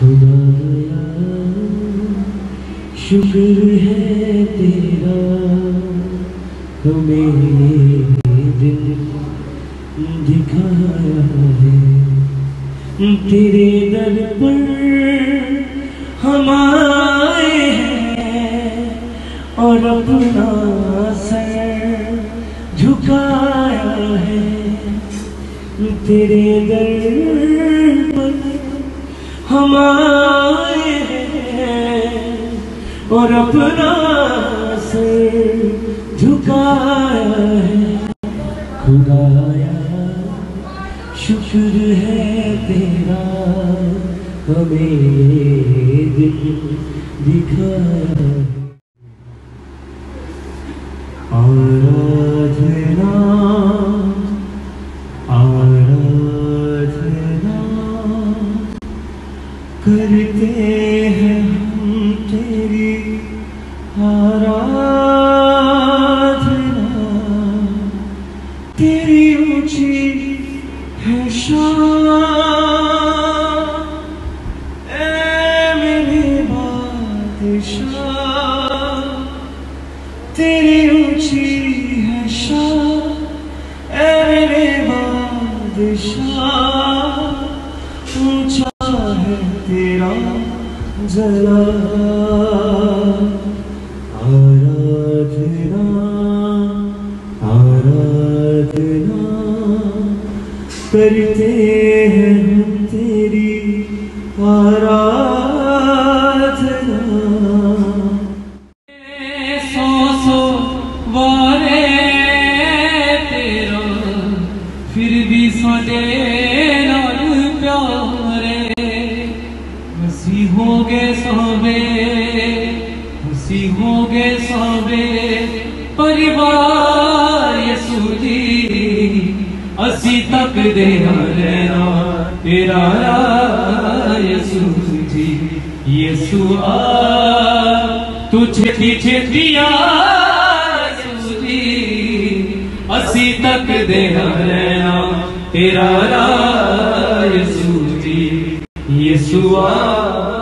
खुदाया, शुक्र है तेरा हमें दिल दिखाया है। तेरे दर पर हम आए हैं और अपना सर झुकाया है। तेरे दर हम आए हैं और अपना सर झुकाया है। खुदाया, शुक्र है तेरा। हमें दिल दिखाया। है करते हैं हम तेरी आराधना तेरी ऊंची है शान ए मेरे बादशाह तेरी ऊंची है शान ए मेरे बादशाह ऊंचा करते हैं हम तेरी आराधना सौ सौ वारे तेरा फिर भी साडे हसी हो गए सावे हसी हो गए सावे। परिवार यसू जी असी तक दे रहना तेरा यसू जी यसू आ। तू आ यसू जी असी तक दे रहना तेरा यसू Yeshua